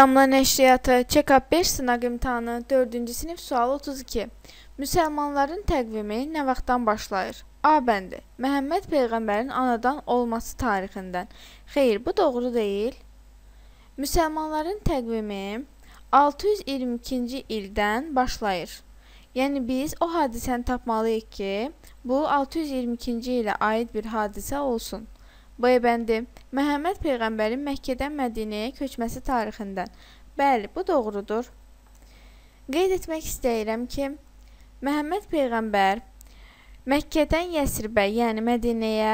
Damla Nəşriyyatı Çekap 5 sınaq imtahanı 4-cü sinif sual 32. Müsəlmanların təqvimi nə vaxtdan başlayır? A bəndi. Məhəmməd peyğəmbərin anadan olması tarixindən. Xeyr, bu doğru deyil. Müsəlmanların təqvimi 622-ci ildən başlayır. Yəni biz o hadisəni tapmalıyıq ki, bu 622-ci ilə aid bir hadisə olsun. B bəndi. Məhəmməd peyğəmbərin Məkkədən Mədinəyə köçməsi tarixindən. Bəli, bu doğrudur. Qeyd etmək istəyirəm ki, Məhəmməd peyğəmbər Məkkədən Yəsribə, yəni Mədinəyə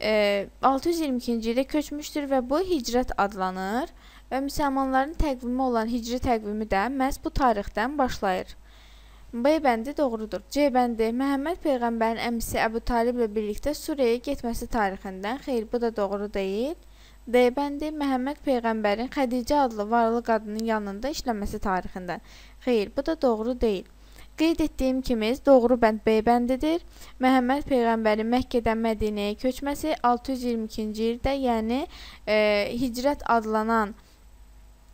e, 622-ci ildə köçmüşdür və bu hicrət adlanır və müsəlmanların təqvimi olan hicri təqvimi də məhz bu tarixdən başlayır. B bəndi doğrudur. C bəndi Məhəmməd peyğəmbərin əmisi Əbu Taliblə birlikdə Suriyaya getməsi tarixindən. Xeyr, bu da doğru deyil. D bəndi Məhəmməd peyğəmbərin Xədicə adlı varlı qadının yanında işləməsi tarixindən. Xeyr, bu da doğru deyil. Qeyd etdiyim kimi doğru bənd B bəndidir. Məhəmməd peyğəmbərin Məkkədən Mədinəyə köçməsi 622-ci ildə, yəni e, Hicrət adlanan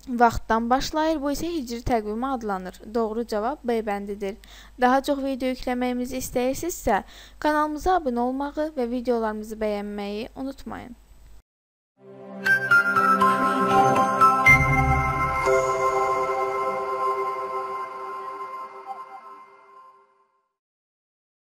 vaxtdan başlayır. Bu isə hicri təqvimi adlanır. Doğru cavab B bəndidir. Daha çox video yükləməyimizi istəyirsinizsə, kanalımıza abunə olmağı və videolarımızı bəyənməyi unutmayın.